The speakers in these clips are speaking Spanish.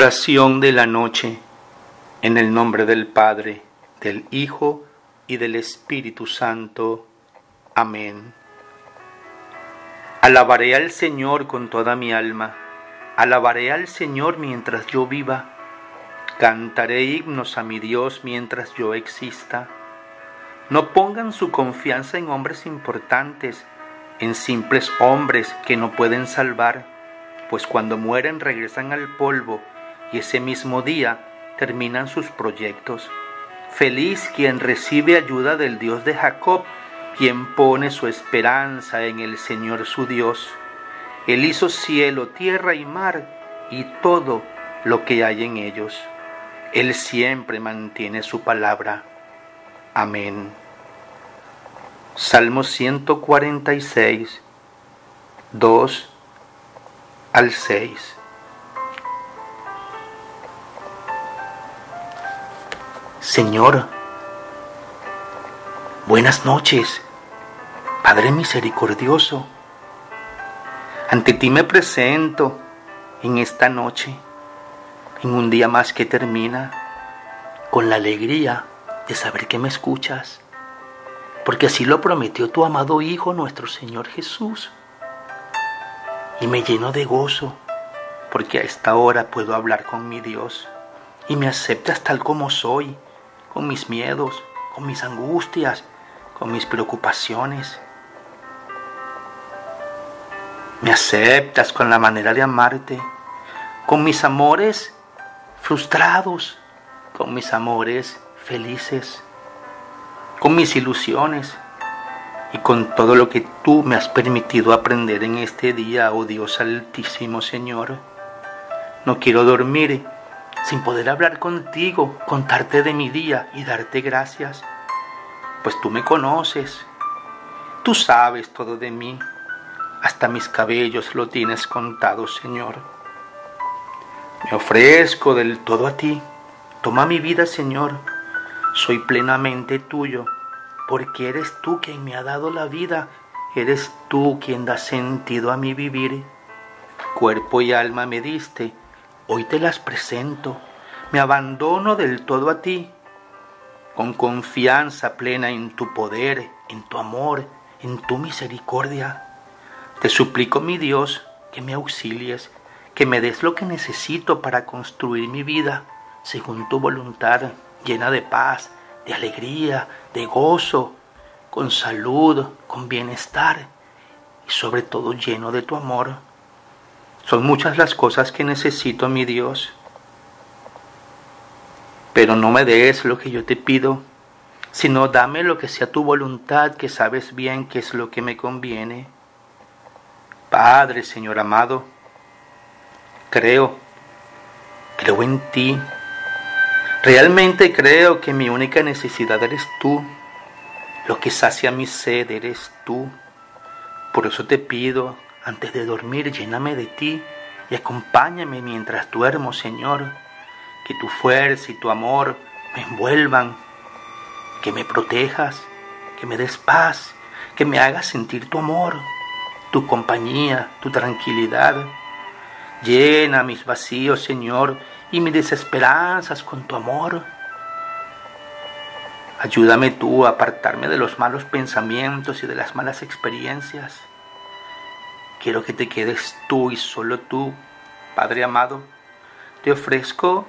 Oración de la noche. En el nombre del Padre, del Hijo y del Espíritu Santo. Amén. Alabaré al Señor con toda mi alma. Alabaré al Señor mientras yo viva. Cantaré himnos a mi Dios mientras yo exista. No pongan su confianza en hombres importantes, en simples hombres que no pueden salvar, pues cuando mueren regresan al polvo y ese mismo día terminan sus proyectos. Feliz quien recibe ayuda del Dios de Jacob, quien pone su esperanza en el Señor su Dios. Él hizo cielo, tierra y mar y todo lo que hay en ellos. Él siempre mantiene su palabra. Amén. Salmo 146, 2 al 6. Señor, buenas noches, Padre misericordioso. Ante ti me presento en esta noche, en un día más que termina, con la alegría de saber que me escuchas, porque así lo prometió tu amado Hijo, nuestro Señor Jesús. Y me lleno de gozo, porque a esta hora puedo hablar con mi Dios y me aceptas tal como soy con mis miedos, con mis angustias, con mis preocupaciones. Me aceptas con la manera de amarte, con mis amores frustrados, con mis amores felices, con mis ilusiones y con todo lo que tú me has permitido aprender en este día, oh Dios altísimo Señor. No quiero dormir sin poder hablar contigo, contarte de mi día y darte gracias, pues tú me conoces, tú sabes todo de mí, hasta mis cabellos lo tienes contado, Señor. Me ofrezco del todo a ti, toma mi vida, Señor, soy plenamente tuyo, porque eres tú quien me ha dado la vida, eres tú quien da sentido a mi vivir. Cuerpo y alma me diste, Hoy te las presento, me abandono del todo a ti, con confianza plena en tu poder, en tu amor, en tu misericordia. Te suplico, mi Dios, que me auxilies, que me des lo que necesito para construir mi vida según tu voluntad, llena de paz, de alegría, de gozo, con salud, con bienestar y sobre todo lleno de tu amor. Son muchas las cosas que necesito, mi Dios. Pero no me des lo que yo te pido, sino dame lo que sea tu voluntad, que sabes bien qué es lo que me conviene. Padre, Señor amado, creo, creo en ti. Realmente creo que mi única necesidad eres tú. Lo que sacia mi sed eres tú. Por eso te pido antes de dormir, lléname de ti y acompáñame mientras duermo, Señor. Que tu fuerza y tu amor me envuelvan, que me protejas, que me des paz, que me hagas sentir tu amor, tu compañía, tu tranquilidad. Llena mis vacíos, Señor, y mis desesperanzas con tu amor. Ayúdame tú a apartarme de los malos pensamientos y de las malas experiencias. Quiero que te quedes tú y solo tú, Padre amado. Te ofrezco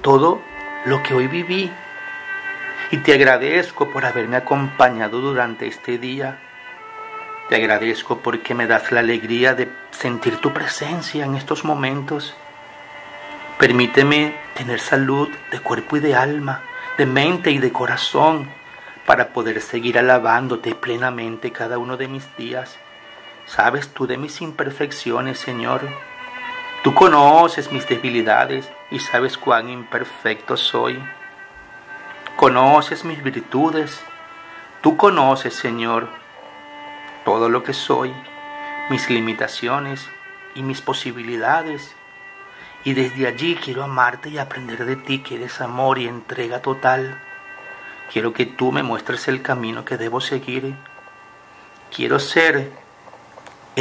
todo lo que hoy viví y te agradezco por haberme acompañado durante este día. Te agradezco porque me das la alegría de sentir tu presencia en estos momentos. Permíteme tener salud de cuerpo y de alma, de mente y de corazón, para poder seguir alabándote plenamente cada uno de mis días Sabes tú de mis imperfecciones, Señor. Tú conoces mis debilidades y sabes cuán imperfecto soy. Conoces mis virtudes. Tú conoces, Señor, todo lo que soy, mis limitaciones y mis posibilidades. Y desde allí quiero amarte y aprender de ti que eres amor y entrega total. Quiero que tú me muestres el camino que debo seguir. Quiero ser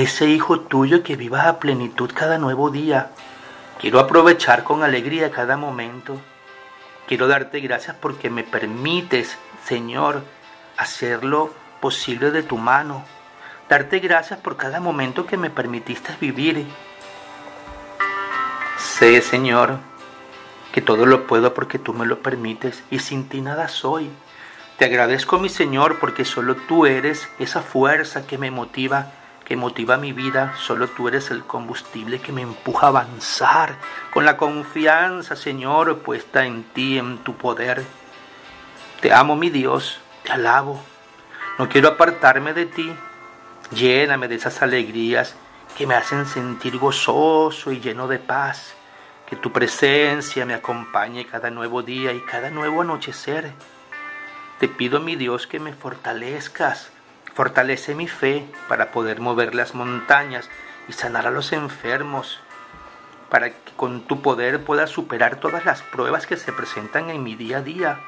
ese hijo tuyo que vivas a plenitud cada nuevo día, Quiero aprovechar con alegría cada momento. Quiero darte gracias porque me permites, Señor, hacerlo posible de tu mano. Darte gracias por cada momento que me permitiste vivir. Sé, Señor, que todo lo puedo porque tú me lo permites y sin ti nada soy. Te agradezco, mi Señor, porque solo tú eres esa fuerza que me motiva que motiva mi vida, solo tú eres el combustible que me empuja a avanzar con la confianza, Señor, puesta en ti, en tu poder. Te amo, mi Dios, te alabo. No quiero apartarme de ti. Lléname de esas alegrías que me hacen sentir gozoso y lleno de paz. Que tu presencia me acompañe cada nuevo día y cada nuevo anochecer. Te pido, mi Dios, que me fortalezcas Fortalece mi fe para poder mover las montañas y sanar a los enfermos, para que con tu poder pueda superar todas las pruebas que se presentan en mi día a día.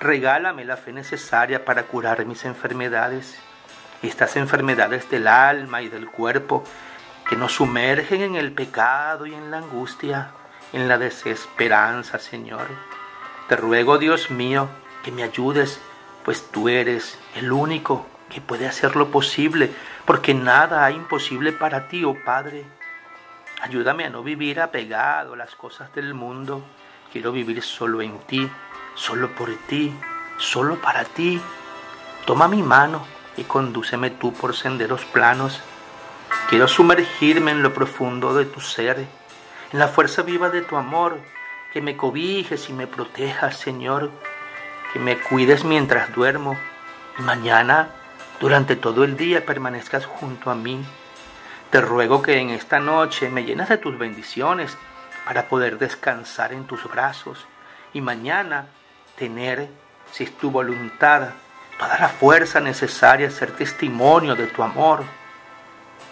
Regálame la fe necesaria para curar mis enfermedades, estas enfermedades del alma y del cuerpo que nos sumergen en el pecado y en la angustia, en la desesperanza, Señor. Te ruego, Dios mío, que me ayudes, pues tú eres el único que puede hacerlo posible, porque nada hay imposible para ti, oh Padre. Ayúdame a no vivir apegado a las cosas del mundo. Quiero vivir solo en ti, solo por ti, solo para ti. Toma mi mano y condúceme tú por senderos planos. Quiero sumergirme en lo profundo de tu ser, en la fuerza viva de tu amor, que me cobijes y me protejas, Señor, que me cuides mientras duermo y mañana durante todo el día permanezcas junto a mí. Te ruego que en esta noche me llenes de tus bendiciones para poder descansar en tus brazos y mañana tener, si es tu voluntad, toda la fuerza necesaria a ser testimonio de tu amor.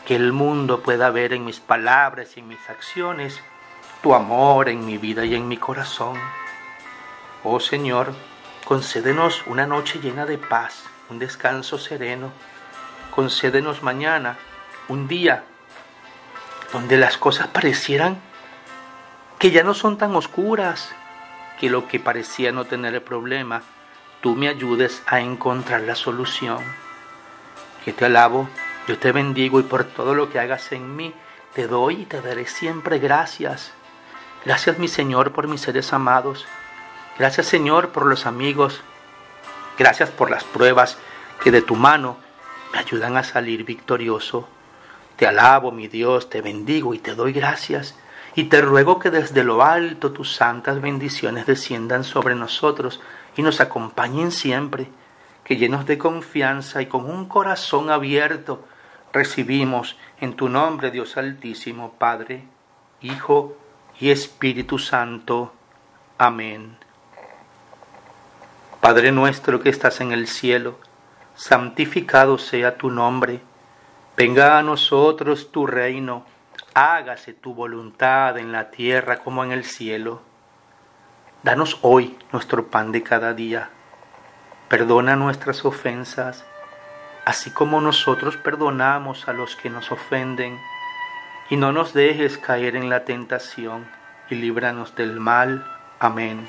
Que el mundo pueda ver en mis palabras y en mis acciones tu amor en mi vida y en mi corazón. Oh Señor, concédenos una noche llena de paz un descanso sereno. Concédenos mañana un día donde las cosas parecieran que ya no son tan oscuras, que lo que parecía no tener el problema, tú me ayudes a encontrar la solución. Que te alabo, yo te bendigo y por todo lo que hagas en mí, te doy y te daré siempre gracias. Gracias mi Señor por mis seres amados. Gracias Señor por los amigos Gracias por las pruebas que de tu mano me ayudan a salir victorioso. Te alabo, mi Dios, te bendigo y te doy gracias. Y te ruego que desde lo alto tus santas bendiciones desciendan sobre nosotros y nos acompañen siempre, que llenos de confianza y con un corazón abierto recibimos en tu nombre, Dios Altísimo, Padre, Hijo y Espíritu Santo. Amén. Padre nuestro que estás en el cielo, santificado sea tu nombre, venga a nosotros tu reino, hágase tu voluntad en la tierra como en el cielo. Danos hoy nuestro pan de cada día, perdona nuestras ofensas, así como nosotros perdonamos a los que nos ofenden, y no nos dejes caer en la tentación, y líbranos del mal. Amén.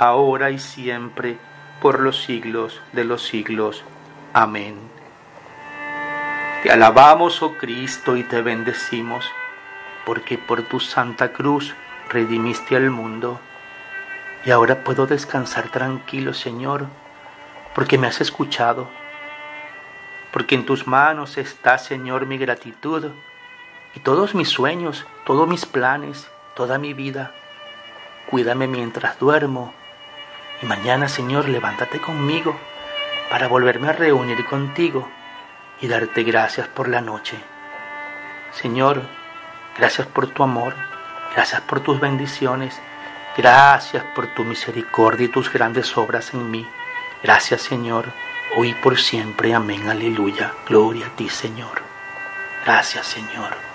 ahora y siempre, por los siglos de los siglos. Amén. Te alabamos, oh Cristo, y te bendecimos, porque por tu santa cruz redimiste al mundo. Y ahora puedo descansar tranquilo, Señor, porque me has escuchado, porque en tus manos está, Señor, mi gratitud y todos mis sueños, todos mis planes, toda mi vida. Cuídame mientras duermo mañana, Señor, levántate conmigo para volverme a reunir contigo y darte gracias por la noche. Señor, gracias por tu amor, Gracias por tus bendiciones. Gracias por tu misericordia y tus grandes obras en mí. Gracias Señor, hoy por siempre. Amén, aleluya. Gloria a ti Señor. Gracias Señor.